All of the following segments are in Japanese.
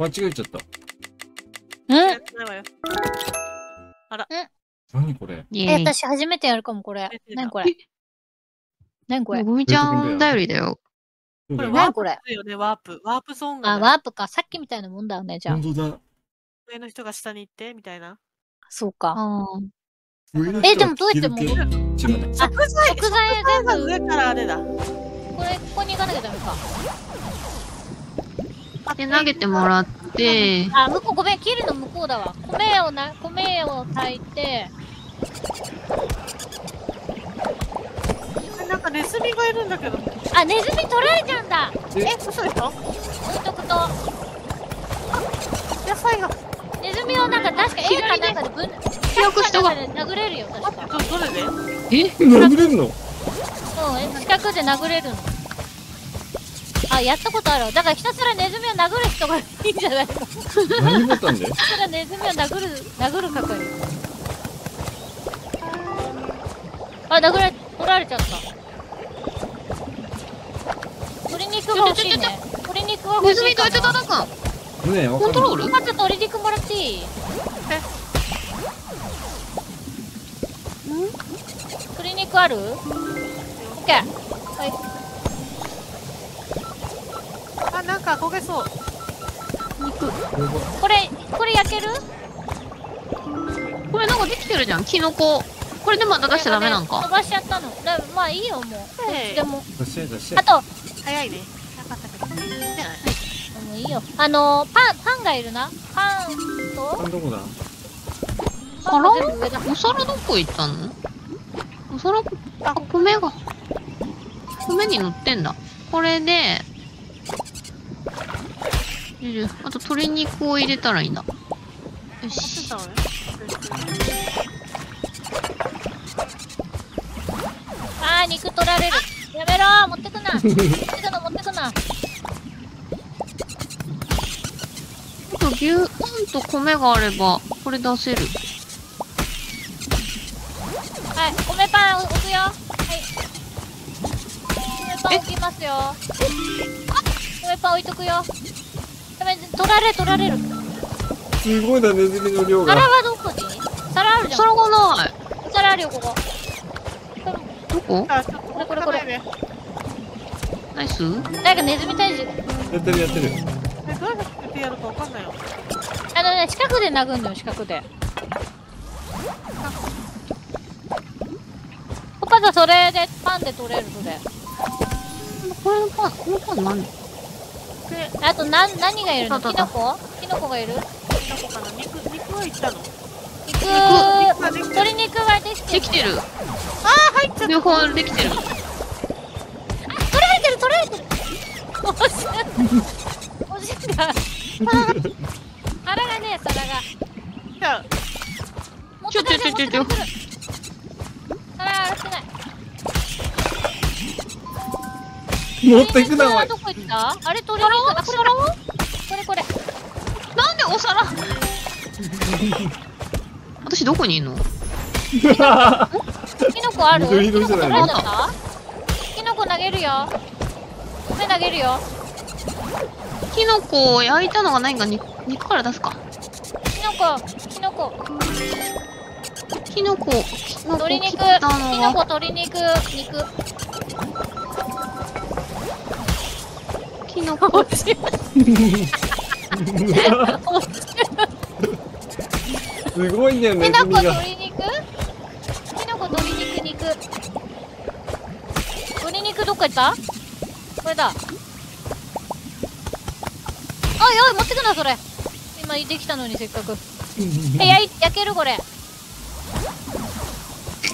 間違えちゃった。うんやってないわよ。何これ？え。私初めてやるかも、これ。なにこれ？なにこれ？ゴミちゃん頼りだよ。これわなにこれあるよね、ワープ。ワープソングだあ、よ。ワープか。さっきみたいなもんだよね、じゃあ。本当だ。上の人が下に行って、みたいな。そうか。あえでもどうやって戻る？食材食材全部、上からあれだ。これ、ここに行かなきゃダメか。あ。で、投げてもらって、あ、向こう、ごめん、切るの向こうだわ。米をな、米を炊いて、なんかネズミがいるんだけど。あ、ネズミ取られちゃうんだえ、嘘でしょ置いとくと。野菜が。ネズミをなんか確か A かなんかで分、記憶人が。で殴れるよ、確か。ど、どれで？え？殴れんの？うん、近くで殴れるの。あ、やったことある。だからひたすらネズミを殴る人がいいんじゃないの？ひた何ボタンで？すらネズミを殴る、殴る係。あ、殴られ、取られちゃった。鶏肉が欲しいね。鶏肉が欲しいネズミどうやって。叩くんねえ。コントロールまず鶏肉もらっていい？鶏肉ある？オッケー。はい。あ、なんか焦げそう。これ、これ焼ける？これなんかできてるじゃん、キノコ。これでまだ出しちゃダメなんか。飛ばしちゃったの。だまあいいよ、もう。どっちでも。あ。と、早いね。なかったけど。いいんじゃないもういいよ。あのー、パン、パンがいるな。パンと、あどこだ？パンが全部上だ。お皿どこ行ったの？お皿、あ、米が。米に乗ってんだ。これで、よいしょあと鶏肉を入れたらいいんだ。よし。あー、肉取られる。やめろー持ってくな。持ってくな、持ってくな。あと牛パンと米があれば、これ出せる。はい、米パン置くよ。はい。米パン置きますよ。米パン置いとくよ。取られる、取られる。すごいな、ネズミの量皿が。はどこに？皿あるじゃん。皿がない。お皿あるよ、ここ。どこ？あ、これこれ。ナイスなんかネズミ退治。やってるやってる。え、どうやってやるかわかんないよ。あのね、近くで殴んのよ、近くで。パパとそれでパンで取れる、それ。これのパン、このパン何？あと、な、何がいるの？キノコ？キノコがいる？どこかな？肉、肉はいったの？肉、肉。鶏肉ができてる。できてる。あー、入っちゃった。両方できてる。取られてる、取られてる惜しい。惜しい。腹がねえ、皿が。じゃあ、ちょちょちょちょ持ってくる皿洗ってない。持ってくな、おい。どこ行った？あれ、鶏肉。あ、これか。これこれ。なんでお皿？私どこにいん の？キノコある？キノコ取られちゃったキノコ投げるよ。米投げるよ。キノコを焼いたのがないんか？肉肉から出すか？キノコ、キノコ、キノコキノコ鶏肉、キノコ、は鶏肉、肉。キノコ落ち。すごい。んだよ、ネ、ズミが。鶏肉キノコ、鶏肉、肉。鶏肉どっか行ったこれだ。おい。おい、持ってくな、それ。今できたのに、せっかく。え、や、焼けるこれ。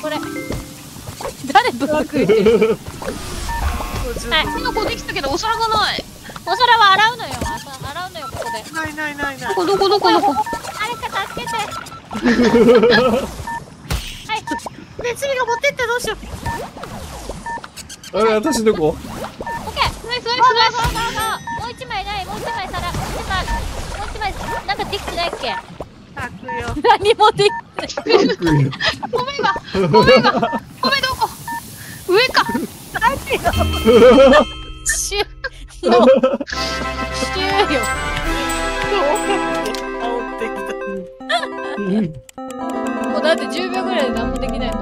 これ。誰ブロック言ってるはい。キノコできたけどお皿がない。お皿は洗うのよ。あ洗うのよ、ここで。ないないないないど。こどこどこどこ？誰か助けて。はい。ネズミが持ってってどうしよう。あれ、私どこ？オッケー。ナイスナイスもうナイスもう一枚ない。もう一枚皿。もう一枚。もう一枚。なんかできてないっけ？たくよ。何もできてない。米が米が米どこ？上かシ ュの。シュよ。もうだって10秒ぐらいで何もできないの。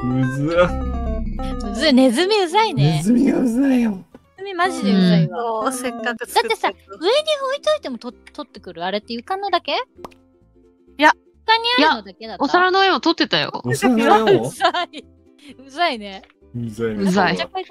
うずうずい、ネズミうざいねネ。ズミがうざいよ。ネズミマジでうざいわ。そうせっかくだってさ、上に置いといてもと取ってくるあれって床のだけいや。床にあるのだけだった。お皿の上も取ってたよ。お皿うよ。ざい。うざい。うざいね。Zé. Zé. Depois,